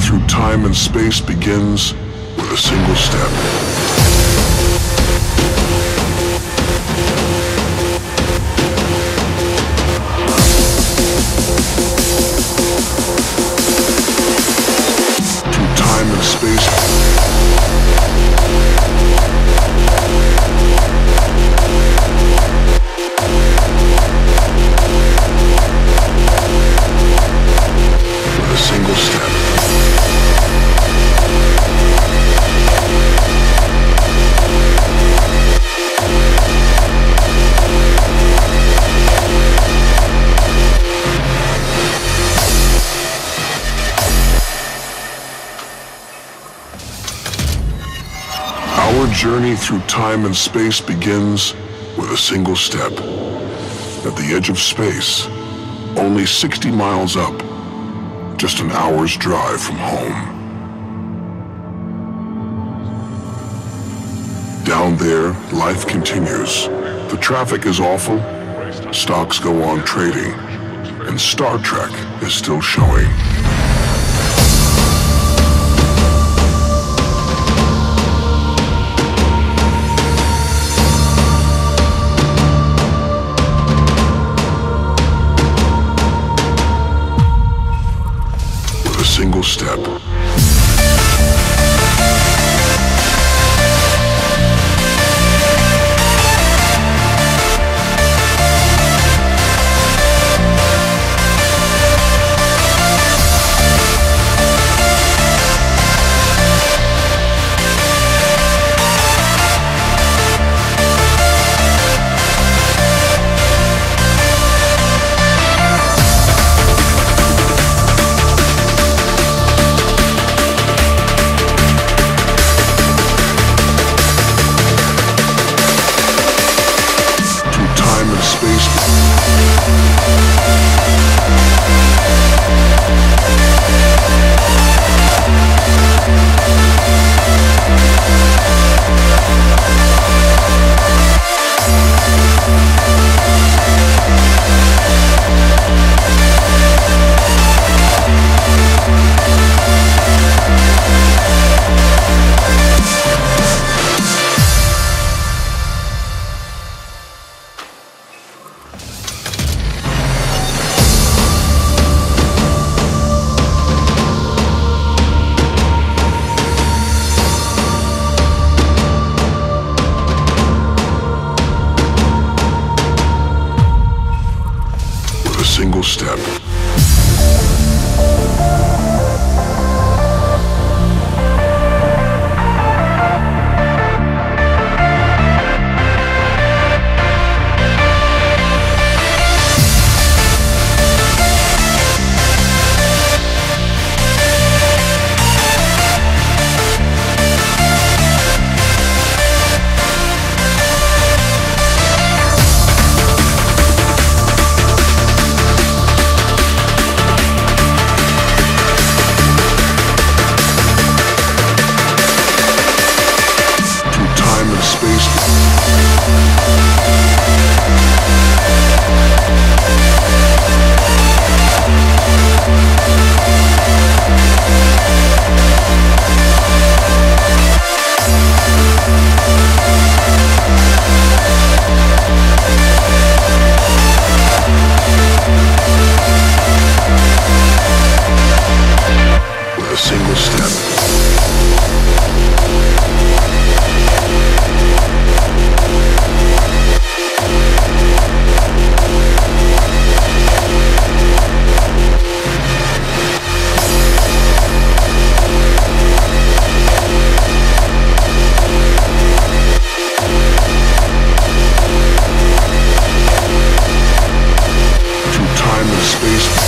through time and space begins with a single step. Our journey through time and space begins with a single step. At the edge of space, only 60 miles up, just an hour's drive from home. Down there, life continues. The traffic is awful, stocks go on trading, and Star Trek is still showing. Step. Step. space.